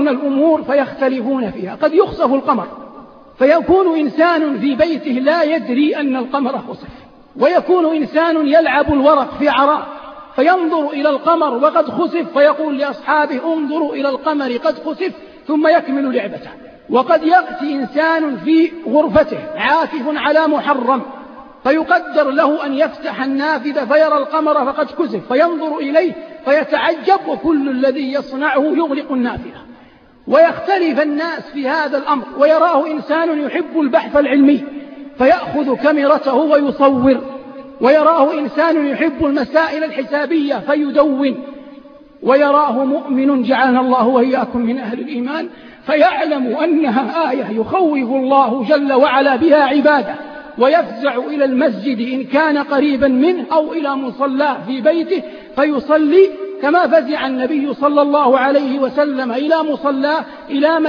الأمور فيختلفون فيها. قد يخسف القمر. فيكون إنسان في بيته لا يدري أن القمر خسف. ويكون إنسان يلعب الورق في عراء فينظر إلى القمر وقد خسف فيقول لأصحابه انظروا إلى القمر قد خسف ثم يكمل لعبته. وقد يأتي إنسان في غرفته عاكف على محرم فيقدر له أن يفتح النافذة فيرى القمر فقد كسف فينظر إليه فيتعجب وكل الذي يصنعه يغلق النافذة. ويختلف الناس في هذا الأمر ويراه إنسان يحب البحث العلمي فيأخذ كاميرته ويصور ويراه إنسان يحب المسائل الحسابية فيدون ويراه مؤمن جعلنا الله وإياكم من أهل الإيمان فيعلم أنها آية يخوف الله جل وعلا بها عباده ويفزع إلى المسجد إن كان قريبا منه أو إلى مصلاه في بيته فيصلي كما فزع النبي صلى الله عليه وسلم إلى مصلاه إلى